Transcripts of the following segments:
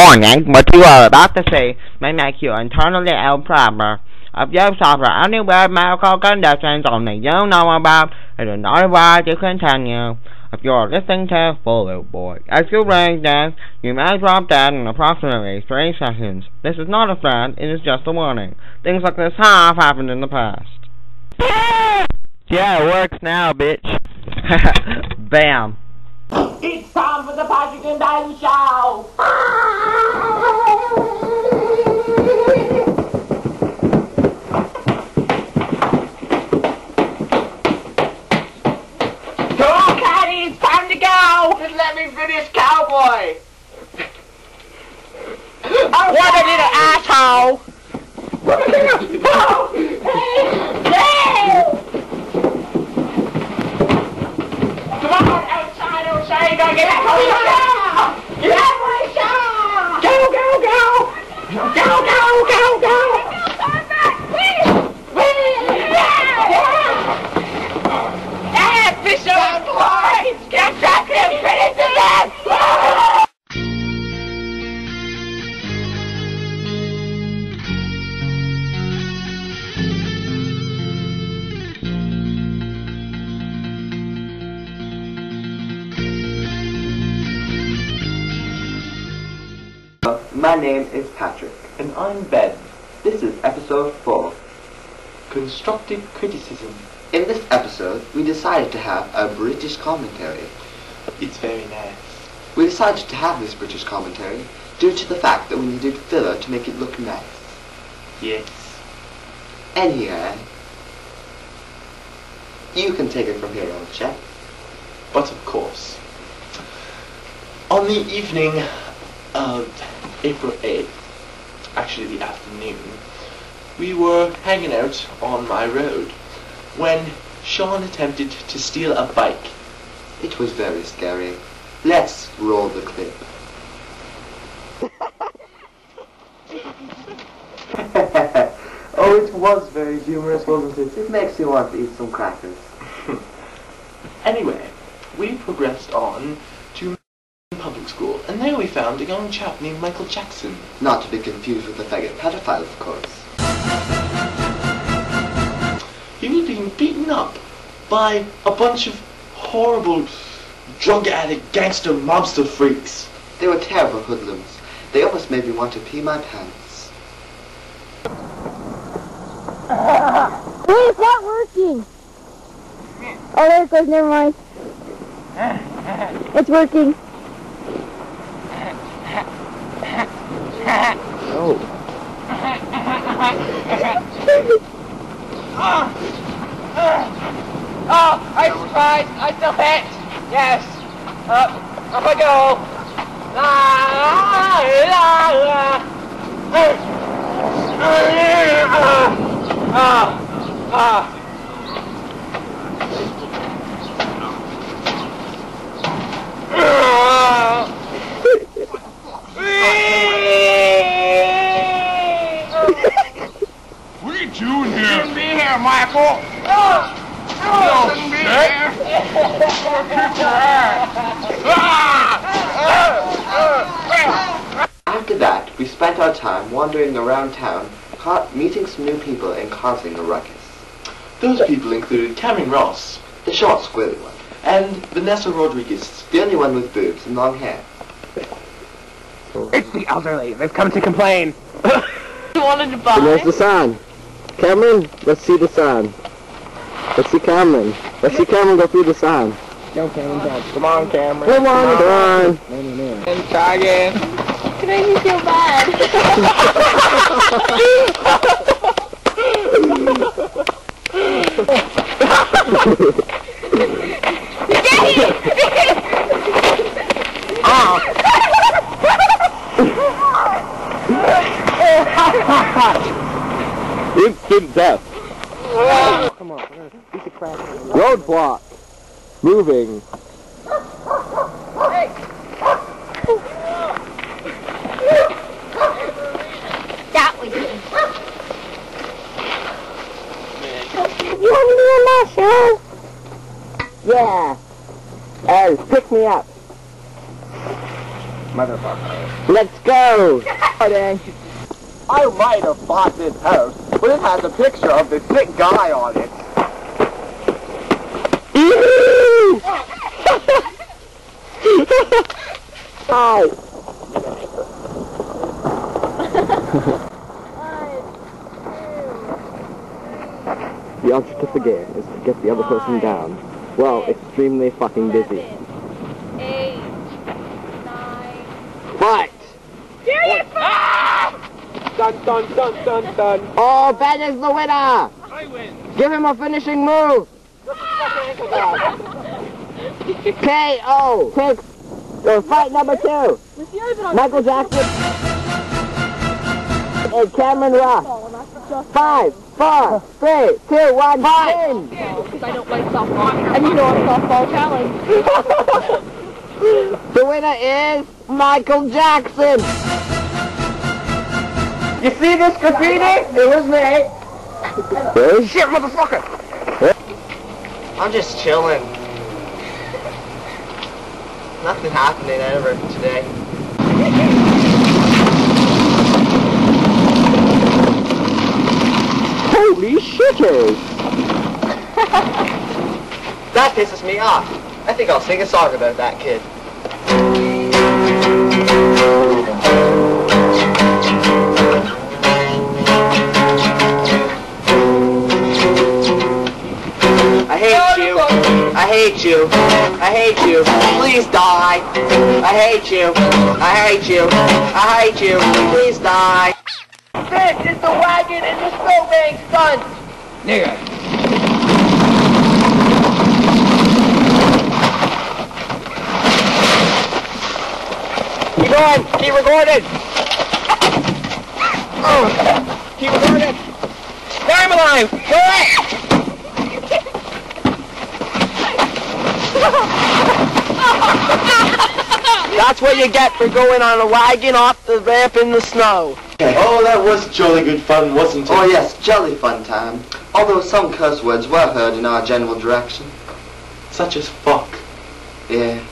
warning, what you are about to say may make you internally ill. improper. If you suffer any weird medical conditions only you know about, it is not advised to continue. If you are listening to Fall Out Boy, as you raise this, you may drop dead in approximately three seconds. This is not a threat, it is just a warning. Things like this have happened in the past. Yeah, it works now, bitch. Bam. It's time for the Patrick and Daly Show! Come on, Caddy, it's time to go! Just let me finish, cowboy! Oh, what a little asshole! Oh, Come on, outside, gotta get back home! Get out my shop! Go, go, go! Go, go, go, go! Fish on board! Get back and finish the! My name is Patrick. And I'm Ben. This is episode 4. Constructive criticism. In this episode, we decided to have a British commentary. It's very nice. We decided to have this British commentary due to the fact that we needed filler to make it look nice. Yes. Anyway, you can take it from here, old chap. But of course, on the evening of April 8th, actually the afternoon, we were hanging out on my road when Sean attempted to steal a bike. It was very scary. Let's roll the clip. oh, it was very humorous, wasn't it? It makes you want to eat some crackers. Anyway, we progressed on to public school, and there a young chap named Michael Jackson. Not to be confused with the faggot pedophile, of course. He was being beaten up by a bunch of horrible drug addict gangster mobster freaks. They were terrible hoodlums. They almost made me want to pee my pants. Wait, it's not working. Oh, there it goes. Never mind. It's working. Oh, I tried. I still hit. Yes. Up. Up I go. Ah, ah, ah. Ah, ah. What are you doing here? Shouldn't be here, Michael. No, shit. After that, our time wandering around town, ca- meeting some new people and causing a ruckus. Those people included Cameron Ross The short, squirrely one. and Vanessa Rodriguez. The only one with boobs and long hair. It's the elderly. They've come to complain. You wanted to buy? There's the sign. Cameron, let's see the sign. Let's see Cameron. Let's see Cameron go through the sign. No, Cameron, don't. Come on, Cameron. Come on, come on. And try again. It made me feel bad. Instant death. Come on. We should crash. Roadblock. Moving. that was it. You want to be on my show? Yeah. Hey, pick me up. motherfucker. Let's go! I might have bought this house, but it has a picture of this sick guy on it. Ow! The object of the game is to get the other person down. Well, extremely fucking busy. Fight! Dun dun dun dun dun. Oh, Ben is the winner! I win. Give him a finishing move! KO! Takes uh, fight number two. Michael Jackson and Cameron Ross. Five, four, three, two, one, fight! Because I don't like softball. And you know I'm softball challenge. The winner is Michael Jackson! You see this graffiti? It was me. Shit, motherfucker! I'm just chilling. Nothing happening ever today. Holy shitters! That pisses me off. I think I'll sing a song about that kid. Hate you. I hate you. Please die. I hate you. I hate you. I hate you. Please die. This is the wagon in the snowbank stunt. Nigga. Keep going. Keep recording. Oh, keep recording. Time alive. Go That's what you get for going on a wagon off the ramp in the snow. Oh, that was jolly good fun, wasn't it? Oh yes, jolly fun time. Although some curse words were heard in our general direction. Such as fuck. Yeah.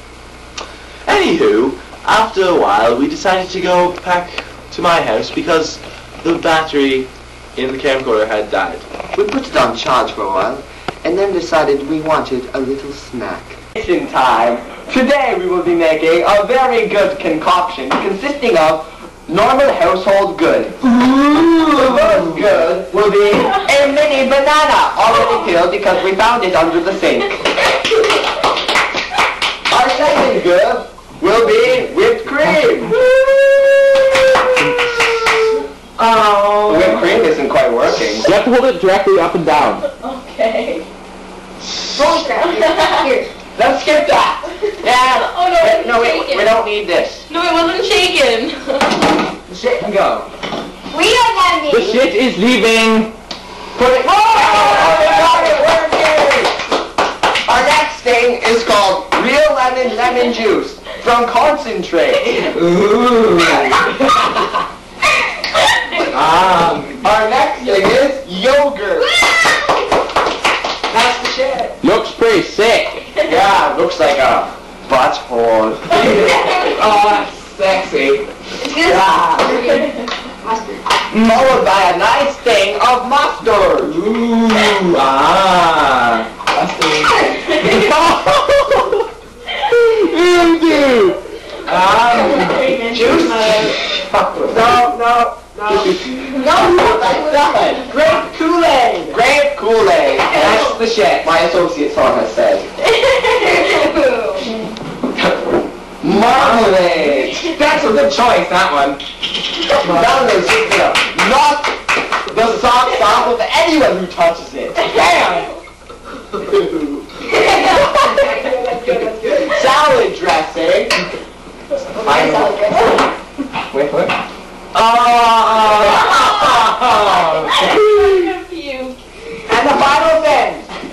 Anywho, after a while, we decided to go back to my house because the battery in the camcorder had died. We put it on charge for a while, and then decided we wanted a little snack. In time. Today we will be making a very good concoction consisting of normal household goods. The first good will be a mini banana already peeled because we found it under the sink. Our second good will be whipped cream. Oh. Whipped cream isn't quite working. You have to hold it directly up and down. Okay. Let's skip that. Yeah. Oh, no, Wait, no, shake we, we don't need this. No, it wasn't shaken. The shit and go. we don't have The shit is leaving. Put it. Oh, we got it working. Our next thing is called ReaLemon lemon juice from concentrate. Ooh. ah. Our next thing is yogurt. That's the shit. Looks pretty sick. Yeah, looks like a butthole. oh, that's sexy. Yeah. Followed by a nice thing of mustard. Ooh, ah. Mustard. dude. Um, juice? No, no, no. No, that's not. Grape Kool-Aid. Grape Kool-Aid. That's the shit. My associate song has said. Marmalade. That's a good choice, that one. Marmalade is you not the soft stop of anyone who touches it. Damn. Salad dressing. Wait, what? Oh. And the final thing. A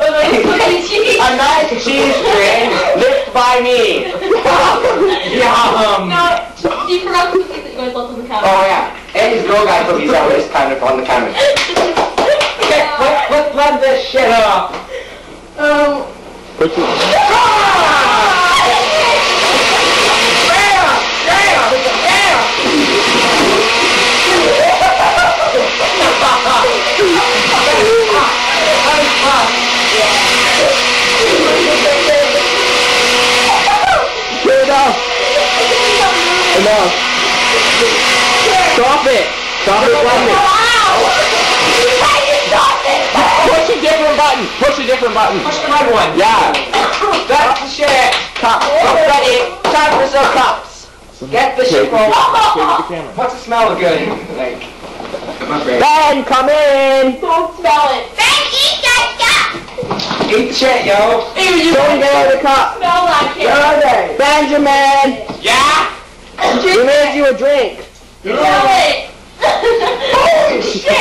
nice cheese string licked by me. Yum. No, you forgot to put that you guys left on the couch. Oh yeah, and his girl guy cookies out this kind of on the camera. Okay, let, let's blend this shit up. Um, Push Stop it! Stop it, Rodney! Push a different button. Push a different button. Push the red one. Yeah! That's the shit. Cup. Ready. Time for some cups. Get the shit roll. What's the smell of good? Like, my brain. Ben, come in. Don't smell it. Ben, eat that cop. Eat the shit, yo. Ew, you Don't get out the cup. smell that Where are they? Benjamin. Yeah? We made you a drink. Smell it. Holy shit.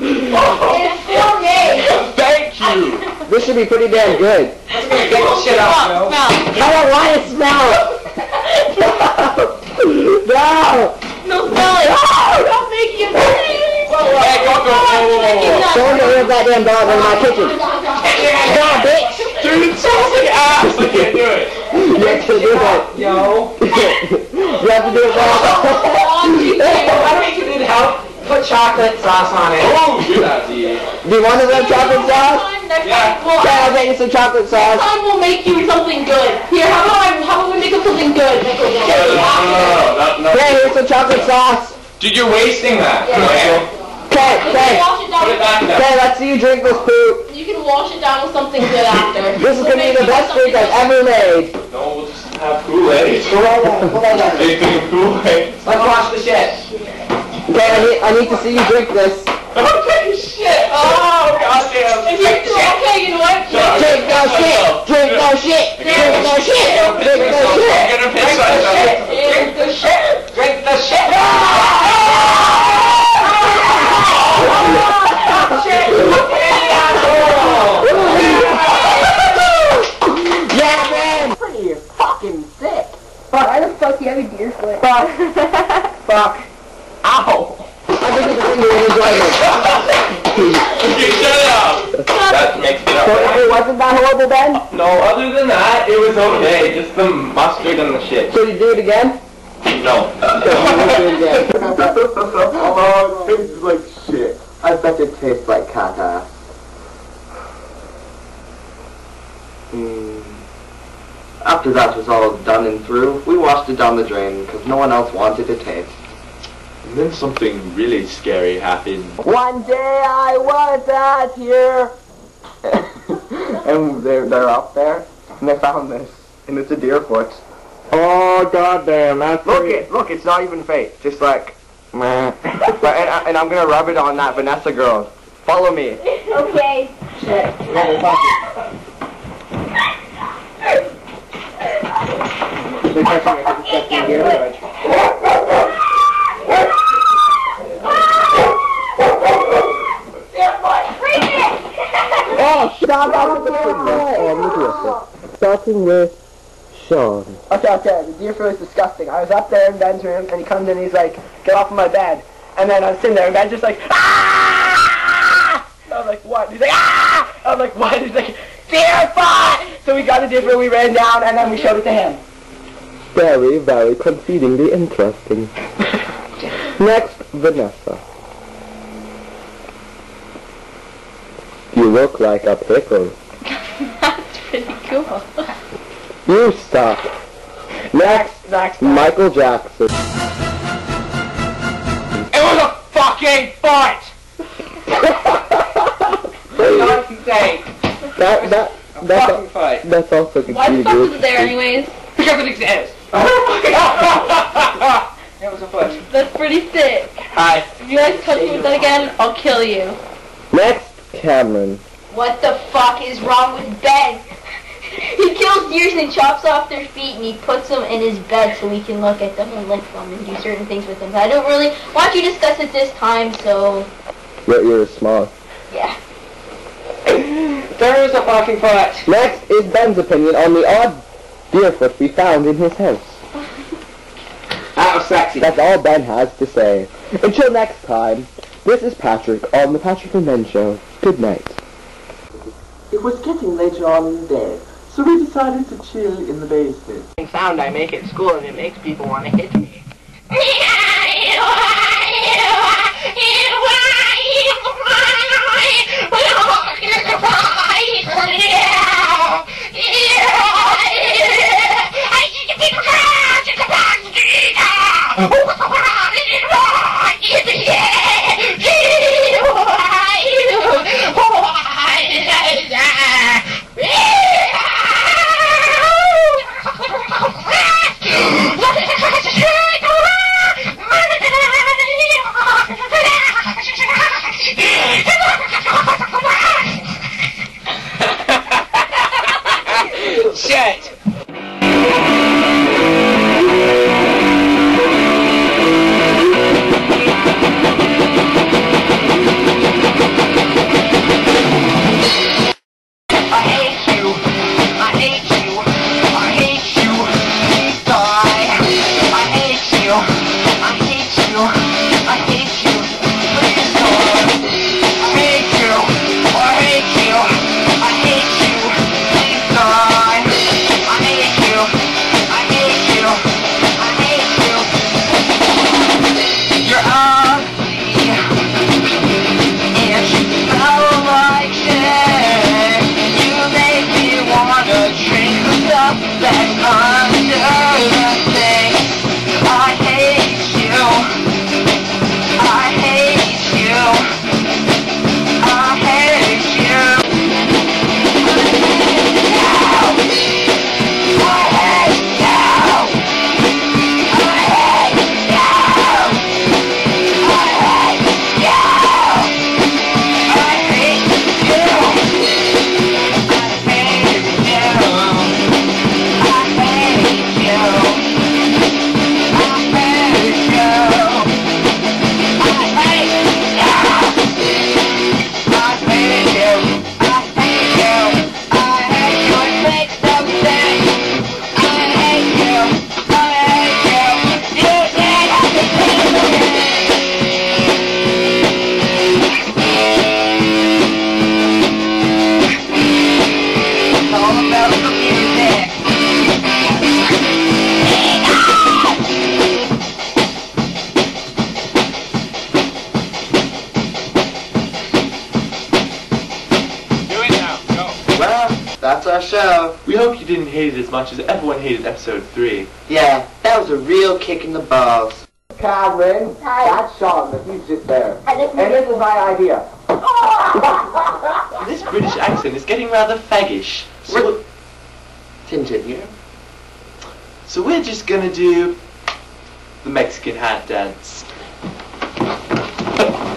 it's still me. Thank you. This should be pretty damn good. Get the shit out. Smell. I don't want to smell it. no. No, smell it. Don't make you Hey, go, go, whoa. Don't get rid of that damn dog in my kitchen. No, bitch. Dude, it smells ass. I can't do it. You have to do it. Yo. you have to do it, Why bro. don't you need help? Put chocolate sauce on it. Oh, do that, D. Do you want some chocolate sauce? Next Yeah. time, well, Okay, I'll get you some chocolate next sauce. time we'll make you something good. Here, how about I, how about we make up something good? No, no, no, Okay, here's some chocolate sauce. Dude, you're wasting that. Yeah. Okay. Okay, You okay. can wash it down. Put it back with- Okay, let's see you drink this poop. You can wash it down with something good after. This is gonna be the best drink I've ever made. No, we'll just have Kool-Aid. Go right there, go. They think of Kool-Aid. Let's wash the shit. Okay, I need, I need to see you drink this. Okay, shit. Oh, goddamn. If you do okay, you know what? Drink no shit. Drink no shit. Drink no shit. Drink no I'm shit. gonna piss myself. Drink the shit. Drink the shit. Ah! Ah! Ah! Yeah, man. You're fucking sick. Fuck. Why the fuck do you have a deer foot? Fuck. Fuck. Ow. I think it's a thing you're enjoyment. Okay, shut up. That makes me So up. it wasn't that horrible, Ben? No, other than that, it was okay. Just the mustard and the shit. So you do it again? No. oh, it tastes like shit. I bet it tastes like cat ass. Hmm. After that was all done and through, we washed it down the drain because no one else wanted to taste. And then something really scary happened. One day I was out here. and they're, they're up there, and they found this, and it's a deer foot. Oh goddamn, that's Look it, look, it's not even fake. Just like. But, and, I- and I'm gonna rub it on that Vanessa girl. Follow me. Okay. They're touching it 'cause it's touching deer foot. Oh, stop out the Oh, Starting with Sean. Okay, okay, the deer food is disgusting. I was up there in Ben's room, and he comes in, and he's like, get off of my bed. And then I'm sitting there, and Ben's just like, ah! I was like, what? He's like, ah! I was like, what? He's like, deer food! So we got the deer food, we ran down, and then we showed it to him. Very, very concedingly interesting. Next, Vanessa. You look like a pickle. That's pretty cool. You suck. Next, Next, Michael Jackson. It was a fucking fight. Not to say. That, that, Fucking that's, fight. that's also Why the concedingly fuck was it there anyways? Because it exists. Oh it was a foot. That's pretty sick. Hi. If you guys touch me with that again, I'll kill you. Next, Cameron. What the fuck is wrong with Ben? He kills deers and chops off their feet and he puts them in his bed so we can look at them and lick them and do certain things with them. But I don't really want you to discuss it this time, so Your ear is small. yeah. There is a fucking foot. Next is Ben's opinion on the odd deerfoot we found in his house. That was sexy. That's all Ben has to say. Until next time, this is Patrick on the Patrick and Ben Show. Good night. It was getting later on in the day, so we decided to chill in the basement. Sound I make at school, and it makes people want to hit me. show. We hope you didn't hate it as much as everyone hated episode 3. Yeah, that was a real kick in the balls. Catherine, Hi. that's Sean, the huge sit there. I didn't And this is my idea. This British accent is getting rather faggish. So, Continue. so we're just gonna do the Mexican hat dance.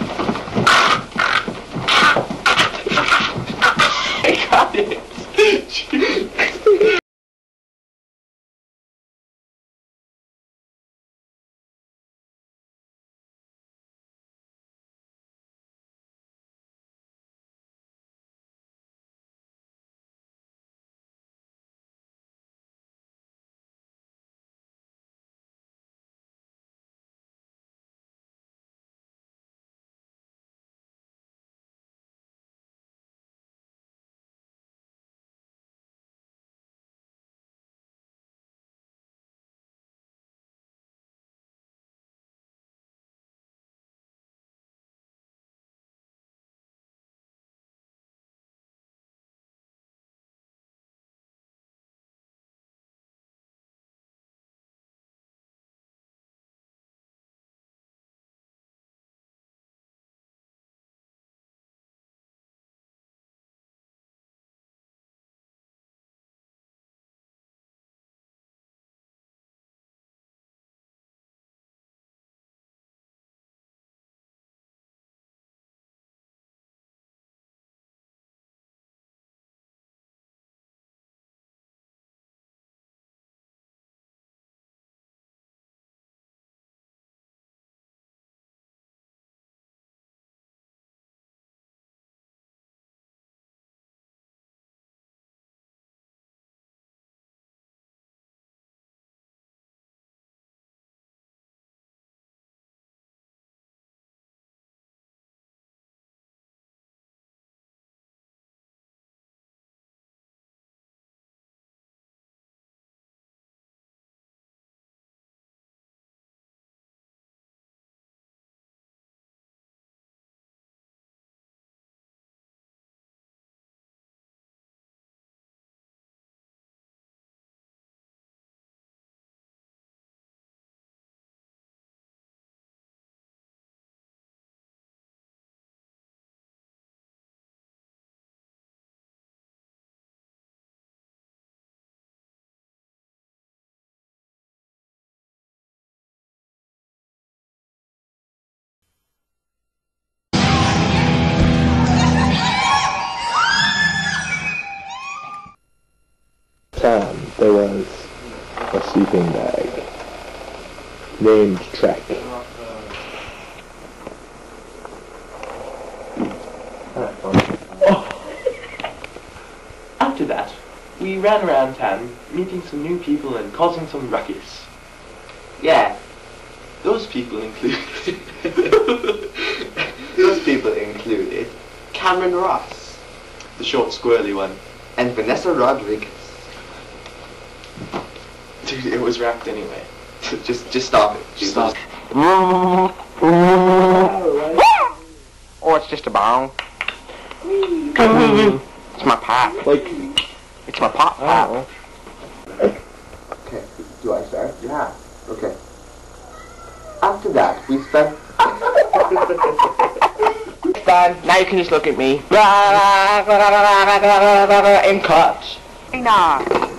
there was a sleeping bag named Trek. Oh. After that, we ran around town, meeting some new people and causing some ruckus. Yeah, Those people include... those people included Cameron Ross the short squirrely one. and Vanessa Rodriguez. Dude, it was wrapped anyway. just, just stop it. Jesus. Stop. Oh, it's just a bone. it's my pop. Like, It's my pop pipe. Okay, do I start? Yeah. Okay. After that, we spent. Done. Now you can just look at me. In cut. Nah.